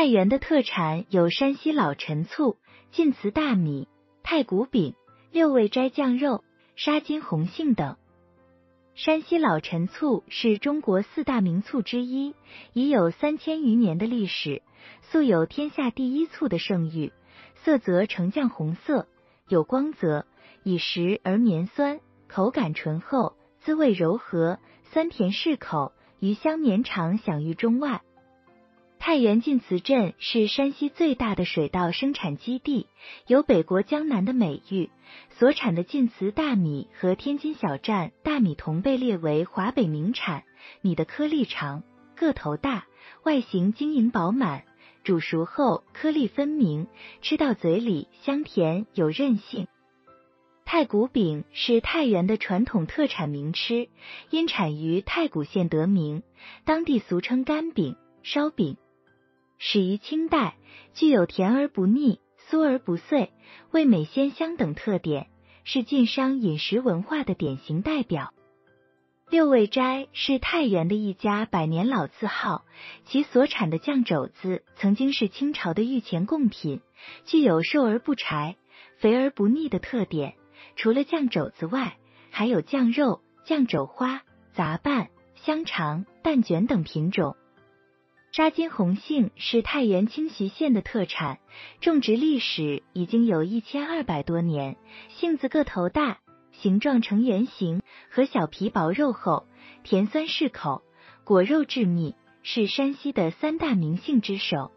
太原的特产有山西老陈醋、晋祠大米、太谷饼、六味斋酱肉、沙金红杏等。山西老陈醋是中国四大名醋之一，已有三千余年的历史，素有“天下第一醋”的盛誉。色泽呈酱红色，有光泽，以食而绵酸，口感醇厚，滋味柔和，酸甜适口，余香绵长，享誉中外。太原晋祠镇是山西最大的水稻生产基地，有“北国江南”的美誉。所产的晋祠大米和天津小站大米同被列为华北名产。米的颗粒长，个头大，外形晶莹饱满，煮熟后颗粒分明，吃到嘴里香甜有韧性。太谷饼是太原的传统特产名吃，因产于太谷县得名，当地俗称干饼、烧饼。始于清代，具有甜而不腻、酥而不碎、味美鲜香等特点，是晋商饮食文化的典型代表。六味斋是太原的一家百年老字号，其所产的酱肘子曾经是清朝的御前贡品，具有瘦而不柴、肥而不腻的特点。除了酱肘子外，还有酱肉、酱肘花、杂拌、香肠、蛋卷等品种。扎金红杏是太原清徐县的特产，种植历史已经有一千二百多年。杏子个头大，形状呈圆形，和小皮薄肉厚，甜酸适口，果肉致密，是山西的三大名杏之首。